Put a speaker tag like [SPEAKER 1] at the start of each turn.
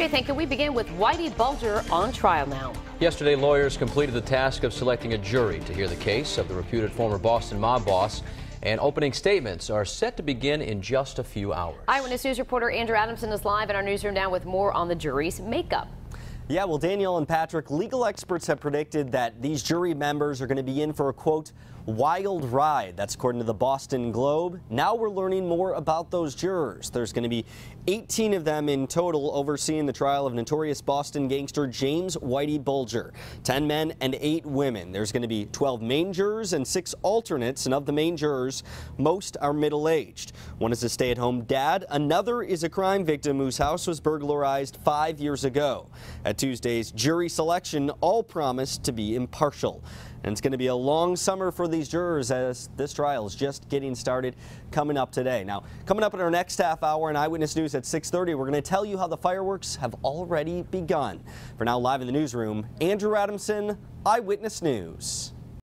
[SPEAKER 1] Jay, thank you. We begin with Whitey Bulger on trial now.
[SPEAKER 2] Yesterday, lawyers completed the task of selecting a jury to hear the case of the reputed former Boston mob boss. And opening statements are set to begin in just a few hours.
[SPEAKER 1] Eyewitness News reporter Andrew Adamson is live in our newsroom now with more on the jury's makeup.
[SPEAKER 3] Yeah, well, Danielle and Patrick, legal experts have predicted that these jury members are going to be in for a quote, wild ride. That's according to the Boston Globe. Now we're learning more about those jurors. There's going to be 18 of them in total overseeing the trial of notorious Boston gangster James Whitey Bulger. 10 men and 8 women. There's going to be 12 main jurors and 6 alternates, and of the main jurors, most are middle aged. One is a stay at home dad, another is a crime victim whose house was burglarized five years ago. At Tuesday's jury selection, all promised to be impartial. And it's going to be a long summer for these jurors as this trial is just getting started coming up today. Now, coming up in our next half hour in Eyewitness News at 6.30, we're going to tell you how the fireworks have already begun. For now, live in the newsroom, Andrew Adamson, Eyewitness News.